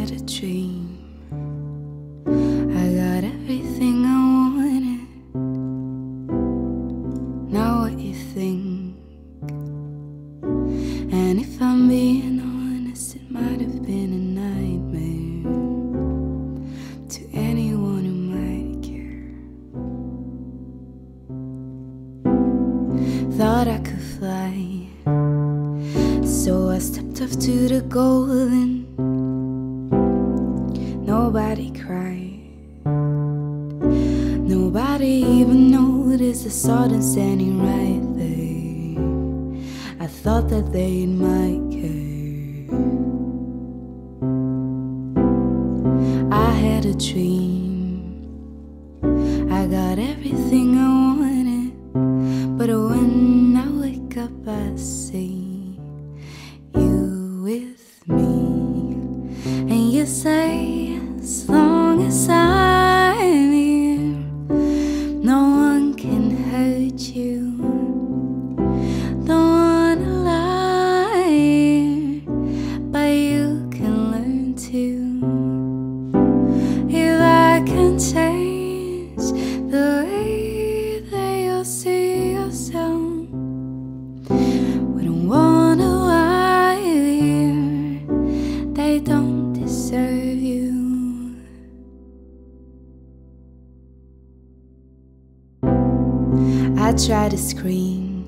had a dream. I got everything I wanted. Now, what you think? And if I'm being honest, it might have been a nightmare to anyone who might care. Thought I could fly, so I stepped off to the golden Nobody cried. Nobody even noticed I saw standing right there. I thought that they might care. I had a dream. I got everything I wanted. But when I wake up, I see you with me. And you say, as I tried to scream,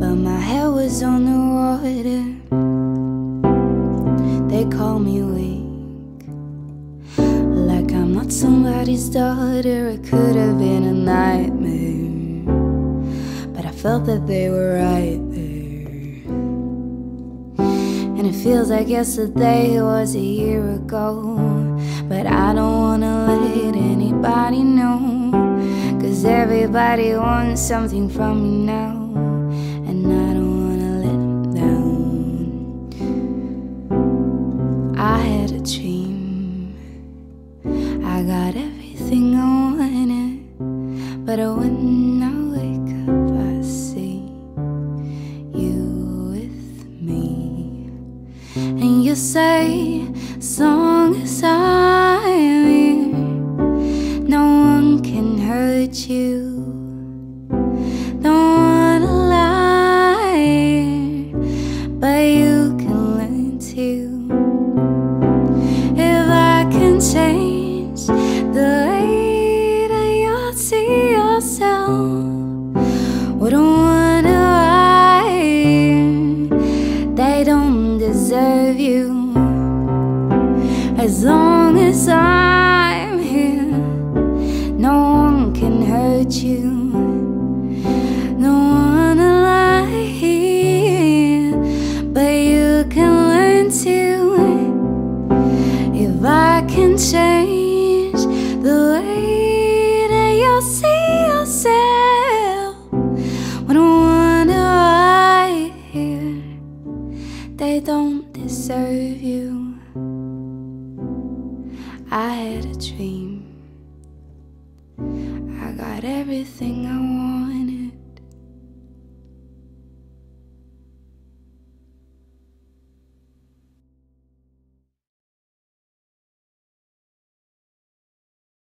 but my head was on the water. They call me weak, like I'm not somebody's daughter. It could have been a nightmare, but I felt that they were right there. And it feels like yesterday was a year ago, but I don't wanna let anybody know. Everybody wants something from me now, and I don't wanna let them down. I had a dream, I got everything I wanted, but when I wake up, I see you with me. And you say, as long as I'm here, no one can hurt you. As long as I'm here, no one can hurt you. No one alive here, but you can learn to. If I can change the way that you see yourself, wouldn't wanna lie here. They don't deserve you. I had a dream. I got everything I want.